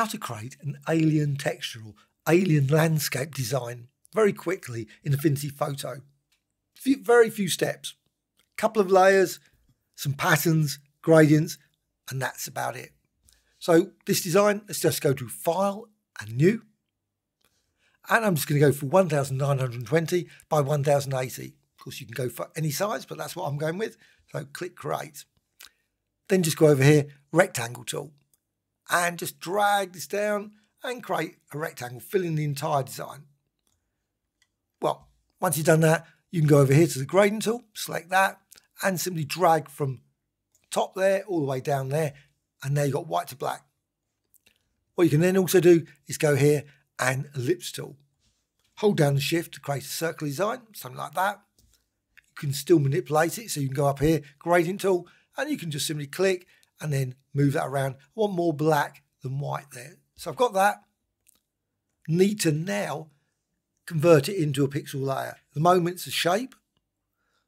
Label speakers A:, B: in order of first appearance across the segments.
A: how to create an alien textural, alien landscape design very quickly in Affinity Photo. Few, very few steps, a couple of layers, some patterns, gradients, and that's about it. So this design, let's just go to File and New. And I'm just going to go for 1920 by 1080. Of course, you can go for any size, but that's what I'm going with. So click Create. Then just go over here, Rectangle tool and just drag this down and create a rectangle, filling the entire design. Well, once you've done that, you can go over here to the gradient tool, select that, and simply drag from top there all the way down there, and now you've got white to black. What you can then also do is go here and ellipse tool. Hold down the shift to create a circle design, something like that. You can still manipulate it, so you can go up here, gradient tool, and you can just simply click and then move that around. I want more black than white there. So I've got that. Need to now convert it into a pixel layer. The moment it's a shape.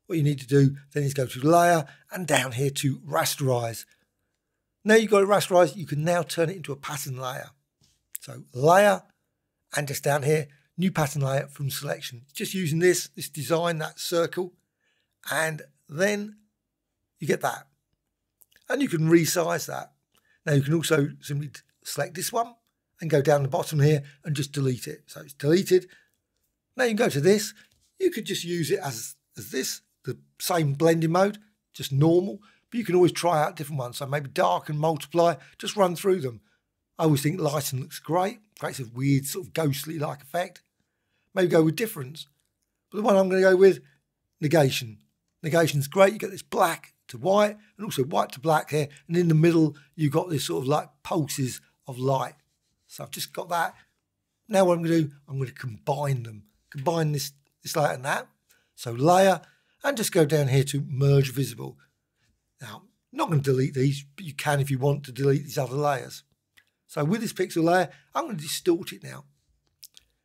A: What you need to do then is go to layer and down here to rasterize. Now you've got it rasterized, you can now turn it into a pattern layer. So layer and just down here, new pattern layer from selection. Just using this, this design, that circle, and then you get that and you can resize that. Now you can also simply select this one and go down the bottom here and just delete it. So it's deleted. Now you can go to this. You could just use it as, as this, the same blending mode, just normal, but you can always try out different ones. So maybe dark and multiply, just run through them. I always think lighten looks great, creates a weird sort of ghostly like effect. Maybe go with difference. But the one I'm going to go with, negation. Negation's great. You get this black to white and also white to black here. And in the middle, you've got this sort of like pulses of light. So I've just got that. Now what I'm going to do, I'm going to combine them. Combine this, this layer and that. So layer and just go down here to merge visible. Now, I'm not going to delete these, but you can if you want to delete these other layers. So with this pixel layer, I'm going to distort it now.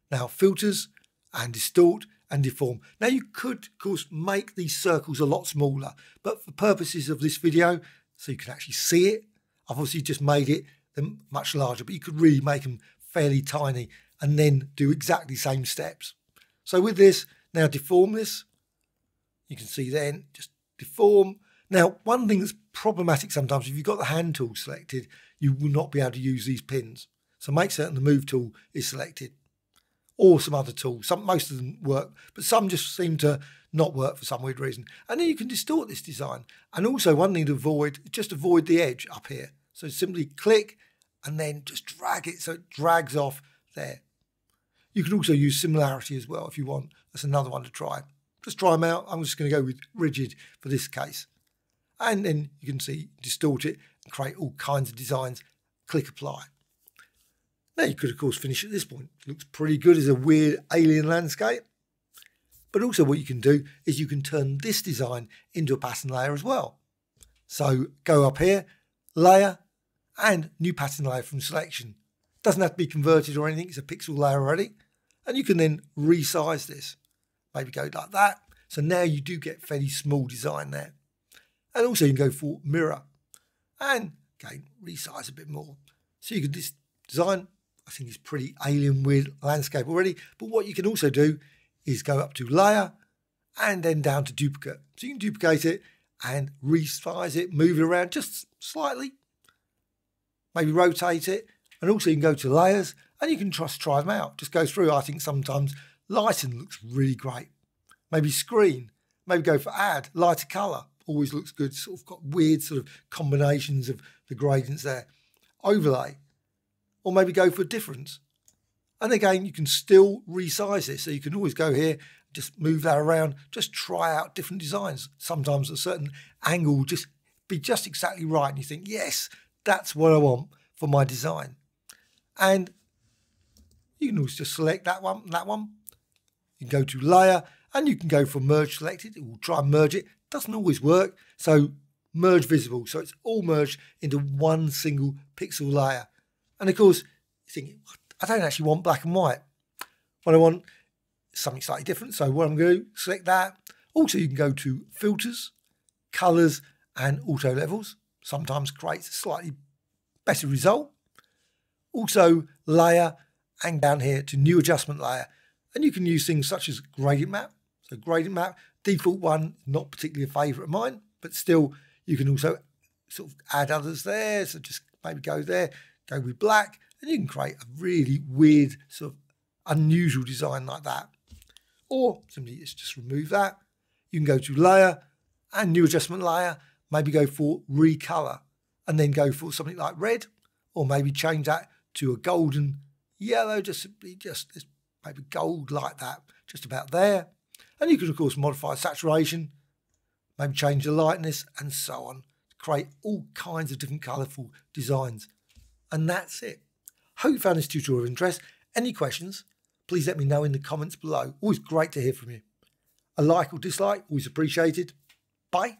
A: Now filters and distort and deform. Now you could, of course, make these circles a lot smaller, but for purposes of this video, so you can actually see it, I've obviously just made it them much larger, but you could really make them fairly tiny and then do exactly the same steps. So with this, now deform this. You can see then, just deform. Now, one thing that's problematic sometimes, if you've got the hand tool selected, you will not be able to use these pins. So make certain the move tool is selected or some other tools. Some most of them work, but some just seem to not work for some weird reason. And then you can distort this design. And also one thing to avoid, just avoid the edge up here. So simply click and then just drag it so it drags off there. You can also use similarity as well if you want. That's another one to try. Just try them out. I'm just going to go with rigid for this case. And then you can see, distort it and create all kinds of designs. Click apply. Now you could of course finish at this point. Looks pretty good as a weird alien landscape. But also what you can do is you can turn this design into a pattern layer as well. So go up here, layer, and new pattern layer from selection. Doesn't have to be converted or anything, it's a pixel layer already. And you can then resize this. Maybe go like that. So now you do get fairly small design there. And also you can go for mirror. And again, resize a bit more. So you can just design I think it's pretty alien weird landscape already. But what you can also do is go up to layer and then down to duplicate. So you can duplicate it and resize it, move it around just slightly, maybe rotate it. And also you can go to layers and you can just try them out. Just go through. I think sometimes lighten looks really great. Maybe screen, maybe go for add, lighter color, always looks good. Sort of got weird sort of combinations of the gradients there. Overlay, or maybe go for a difference. And again, you can still resize this. So you can always go here, just move that around, just try out different designs. Sometimes a certain angle just be just exactly right. And you think, yes, that's what I want for my design. And you can always just select that one, that one. You can go to layer and you can go for merge selected. It will try and merge it. Doesn't always work. So merge visible. So it's all merged into one single pixel layer. And of course, you think, I don't actually want black and white. What I want something slightly different. So what I'm going to do, select that. Also, you can go to filters, colors, and auto levels. Sometimes creates a slightly better result. Also layer and down here to new adjustment layer. And you can use things such as gradient map. So gradient map, default one, not particularly a favourite of mine, but still you can also sort of add others there. So just maybe go there, go with black, and you can create a really weird sort of unusual design like that. Or simply just remove that. You can go to layer and new adjustment layer, maybe go for recolor and then go for something like red, or maybe change that to a golden yellow, just simply just maybe gold like that, just about there. And you can, of course, modify saturation, maybe change the lightness, and so on to create all kinds of different colourful designs. And that's it. Hope you found this tutorial of interest. Any questions, please let me know in the comments below. Always great to hear from you. A like or dislike, always appreciated. Bye.